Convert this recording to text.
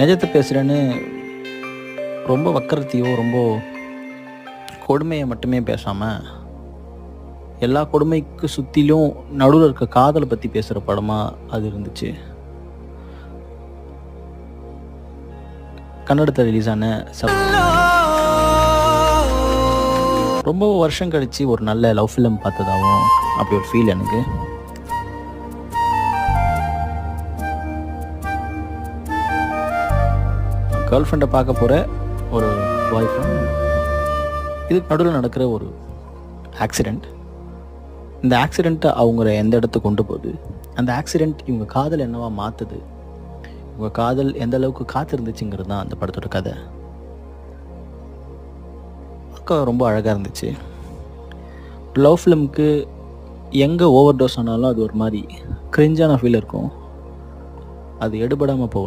நிஜத்தை பேசுகிறேன்னு ரொம்ப வக்கரத்தையோ ரொம்ப கொடுமையை மட்டுமே பேசாமல் எல்லா கொடுமைக்கு சுற்றிலும் நடுவில் இருக்க காதலை பற்றி பேசுகிற படமாக அது இருந்துச்சு. கன்னடத்தில் ரிலீஸ் ஆன சப் ரொம்ப வருஷம் கழிச்சு ஒரு நல்ல லவ் ஃபிலிம் பார்த்ததாகவும் அப்படி ஒரு ஃபீல் எனக்கு. கேர்ள் ஃப்ரெண்டை பார்க்க போகிற ஒரு பாய் ஃப்ரெண்ட் இதுக்கு நடுவில் நடக்கிற ஒரு ஆக்சிடெண்ட் இந்த ஆக்சிடெண்ட்டை அவங்கள எந்த இடத்துக்கு கொண்டு போகுது? அந்த ஆக்சிடெண்ட் இவங்க காதல் என்னவா மாற்றுது இவங்க காதல் எந்த அளவுக்கு காத்திருந்துச்சுங்கிறது தான் அந்த படத்தோட கதை. அக்கா ரொம்ப அழகாக இருந்துச்சு. லவ் ஃபிலிம்க்கு எங்கே ஓவர் டோஸ் ஆனாலும் அது ஒரு மாதிரி கிரிஞ்சான ஃபீல் இருக்கும். அது எடுபடாமல் போகல